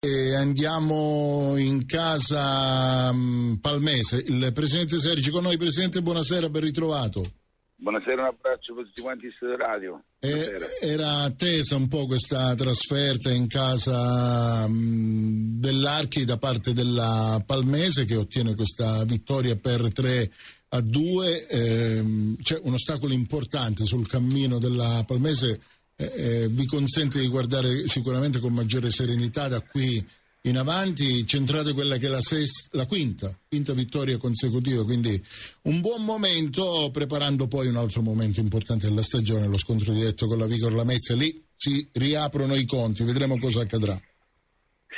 E andiamo in casa um, Palmese. Il presidente Sergi con noi. Presidente, buonasera, ben ritrovato. Buonasera, un abbraccio per tutti quanti di radio. Eh, era attesa un po' questa trasferta in casa um, dell'Archi da parte della Palmese che ottiene questa vittoria per 3 a 2. Eh, c'è un ostacolo importante sul cammino della Palmese, eh, eh, vi consente di guardare sicuramente con maggiore serenità da qui in avanti, centrate quella che è la, sesta, la quinta, quinta vittoria consecutiva, quindi un buon momento preparando poi un altro momento importante della stagione, lo scontro diretto con la Vigor Lamezza, lì si riaprono i conti, vedremo cosa accadrà.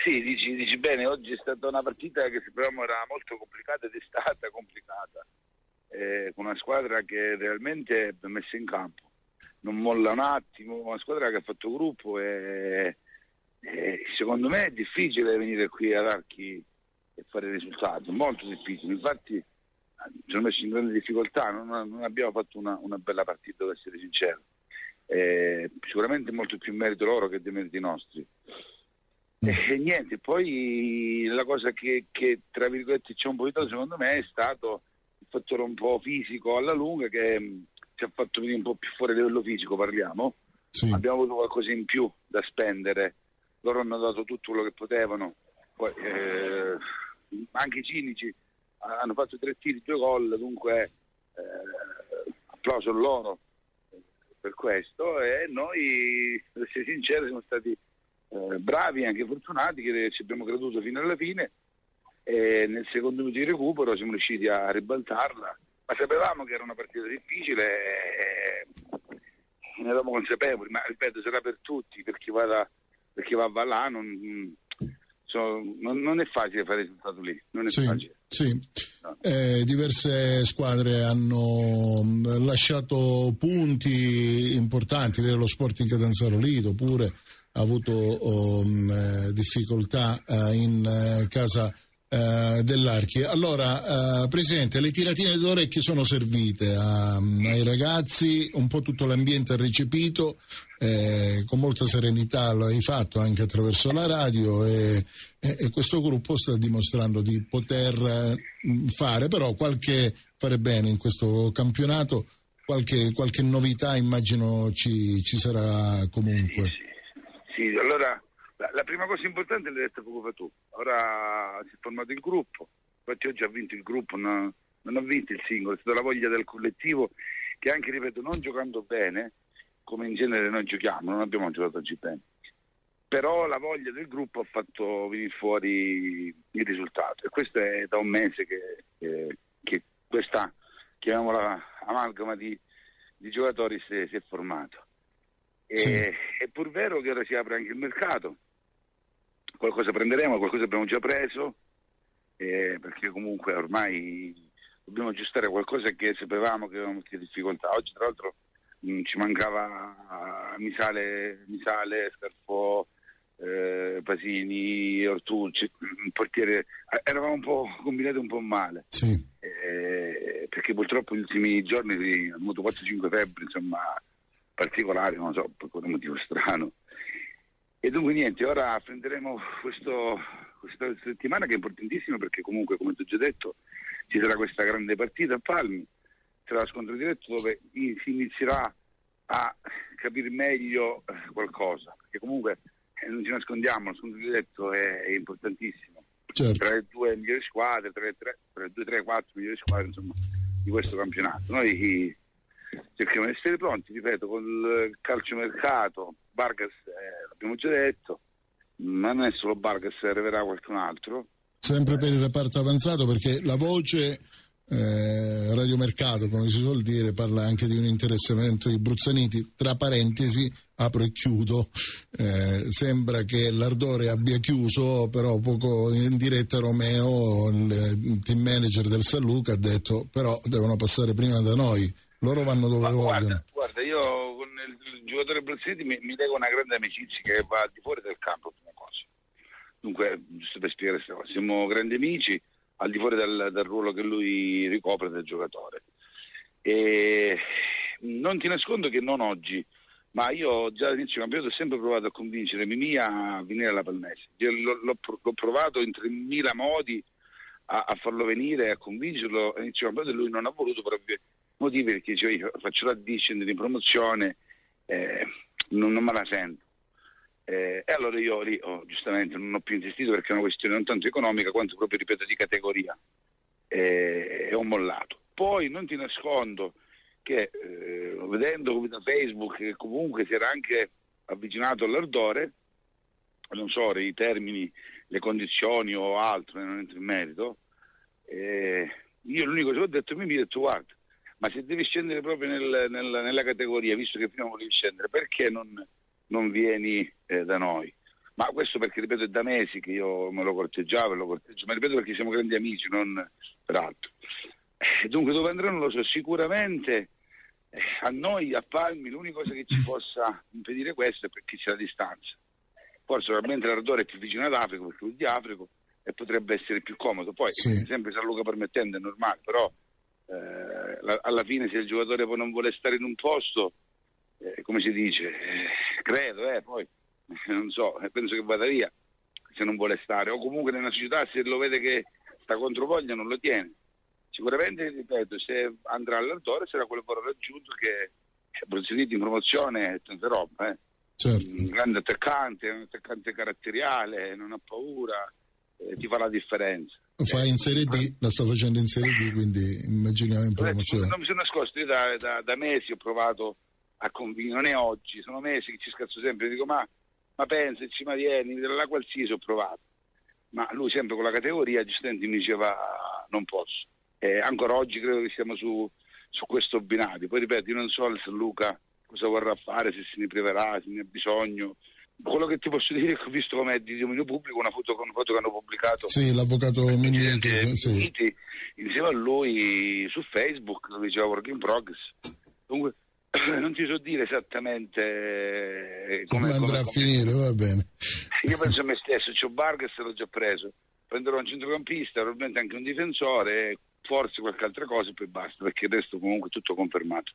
Sì, dici, dici bene, oggi è stata una partita che sapevamo era molto complicata ed è stata complicata, eh, con una squadra che realmente è messa in campo, non molla un attimo, una squadra che ha fatto gruppo e eh, secondo me è difficile venire qui ad Archi e fare risultato, molto difficile. Infatti ci hanno messo in grande difficoltà, non, non abbiamo fatto una, una, bella partita, devo essere sincero. Eh, sicuramente molto più merito loro che dei meriti nostri. E niente, poi la cosa che, che tra virgolette ci ha un po' aiutato secondo me è stato il fattore un po' fisico alla lunga che venire un po' più fuori a livello fisico, parliamo. Sì. Abbiamo avuto qualcosa in più da spendere. Loro hanno dato tutto quello che potevano, Poi, eh, anche i cinici hanno fatto tre tiri, due gol, dunque eh, applauso a loro per questo. E noi, per essere sinceri, siamo stati eh, bravi e anche fortunati che ci abbiamo creduto fino alla fine. E nel secondo minuto di recupero siamo riusciti a ribaltarla, ma sapevamo che era una partita difficile e ne eravamo consapevoli, ma ripeto sarà per tutti, per chi vada perché va a là non, non, non, è facile fare il risultato lì, non è sì, facile. Sì. No. Eh, diverse squadre hanno mm, lasciato punti importanti, lo Sporting Catanzaro Lido pure ha avuto eh, difficoltà eh, in eh, casa eh, dell'Archi. Allora, eh, Presidente, le tiratine d'orecchie sono servite a, ai ragazzi, un po' tutto l'ambiente ha recepito, eh, con molta serenità lo hai fatto anche attraverso la radio e, e, e questo gruppo sta dimostrando di poter eh, fare, però qualche fare bene in questo campionato, qualche, qualche novità immagino ci, ci sarà comunque. Sì, sì. sì allora la, la, prima cosa importante l'hai detta poco fa tu, ora si è formato il gruppo, infatti oggi ha vinto il gruppo, non, non ha vinto il singolo, è stata la voglia del collettivo che anche, ripeto, non giocando bene, come in genere noi giochiamo, non abbiamo giocato oggi bene, però la voglia del gruppo ha fatto venire fuori il risultato. E questo è da un mese che, che, che questa, chiamiamola amalgama di, di giocatori si è, si è formato. E, sì. È pur vero che ora si apre anche il mercato, qualcosa prenderemo, qualcosa abbiamo già preso, eh, perché comunque ormai dobbiamo aggiustare qualcosa che sapevamo che avevamo molte difficoltà. Oggi tra l'altro mh, mm, ci mancava uh, Misale, Misale Scarfò, eh, Pasini, Ortucci, un portiere, eh, eravamo un po' combinati un po' male. Sì. Eh, perché purtroppo negli ultimi giorni abbiamo avuto 4-5 febbri, insomma, particolari, non so, per quale motivo strano. E dunque niente, ora affronteremo questo, questa settimana che è importantissima perché comunque, come ti ho già detto, ci sarà questa grande partita a Palmi, sarà scontro diretto dove si inizierà a capire meglio eh, qualcosa, perché comunque eh, non ci nascondiamo, lo scontro diretto è, è importantissimo. Certo. Tra le due migliori squadre, tra le, tre, tra le due, tre, quattro migliori squadre insomma, di questo campionato. Noi cerchiamo di essere pronti, ripeto, con il calciomercato, Vargas eh, l'abbiamo già detto, ma non è solo Vargas, arriverà qualcun altro. Sempre per il reparto avanzato perché la voce eh, radiomercato, come si suol dire, parla anche di un interessamento di Bruzzaniti, tra parentesi, apro e chiudo, eh, sembra che l'Ardore abbia chiuso, però poco in diretta Romeo, il team manager del San Luca, ha detto però devono passare prima da noi loro vanno dove Ma vogliono. Guarda, guarda, io con il, giocatore Blazetti mi, mi leggo una grande amicizia che va al di fuori del campo, prima cosa. Dunque, giusto per spiegare questa cosa, siamo grandi amici al di fuori del, del ruolo che lui ricopre del giocatore. E non ti nascondo che non oggi, ma io già all'inizio del campionato ho sempre provato a convincere Mimia a venire alla Palmese. L'ho, l'ho, l'ho provato in 3.000 modi a, a, farlo venire, a convincerlo all'inizio campionato e lui non ha voluto per motivi perché diceva io faccio la discendere in promozione, eh, non, non, me la sento. Eh, e allora io lì oh, giustamente non ho più insistito perché è una questione non tanto economica quanto proprio, ripeto, di categoria. Eh, e ho mollato. Poi non ti nascondo che eh, vedendo da Facebook che comunque si era anche avvicinato all'ardore, non so i termini, le condizioni o altro, non entro in merito, eh, io l'unico che ho detto mi ha detto guarda, ma se devi scendere proprio nel, nel, nella categoria, visto che prima volevi scendere, perché non, non vieni eh, da noi? Ma questo perché, ripeto, è da mesi che io me lo corteggiavo e lo corteggio, ma ripeto perché siamo grandi amici, non per altro. Eh, dunque dove andrà non lo so, sicuramente eh, a noi a Palmi l'unica cosa che ci possa impedire questo è perché c'è la distanza. Forse probabilmente l'ardore è più vicino ad Africa, perché lui di Africa, e potrebbe essere più comodo. Poi sì. sempre San Luca permettendo è normale, però eh, alla fine se il giocatore poi non vuole stare in un posto, eh, come si dice, eh, credo, eh, poi non so, penso che vada via se non vuole stare, o comunque nella società se lo vede che sta contro voglia non lo tiene. Sicuramente, ripeto, se andrà all'altore sarà quello che avrà raggiunto che è Brunziditi in promozione e tante roba, eh. certo. un grande attaccante, un attaccante caratteriale, non ha paura, eh, ti fa la differenza. Fa in Serie D, la sta facendo in Serie D, quindi immaginiamo in promozione. Non mi sono nascosto, io da, da, da mesi ho provato a convincere, non è oggi, sono mesi che ci scazzo sempre, dico ma, ma pensaci, ma vieni, la qualsiasi ho provato. Ma lui sempre con la categoria giustamente mi diceva non posso. Eh, ancora oggi credo che siamo su, su questo binario. Poi ripeto, io non so San Luca cosa vorrà fare, se se ne priverà, se ne ha bisogno. Quello che ti posso dire è che ho visto come è di dominio pubblico una foto, una foto che hanno pubblicato sì, l'avvocato Migniti sì. insieme a lui su Facebook dove diceva work in progress. Comunque non ti so dire esattamente eh, come, come andrà come, a finire, va bene. Io penso a me stesso, c'ho Vargas l'ho già preso, prenderò un centrocampista, probabilmente anche un difensore, forse qualche altra cosa e poi basta, perché il resto comunque è tutto confermato.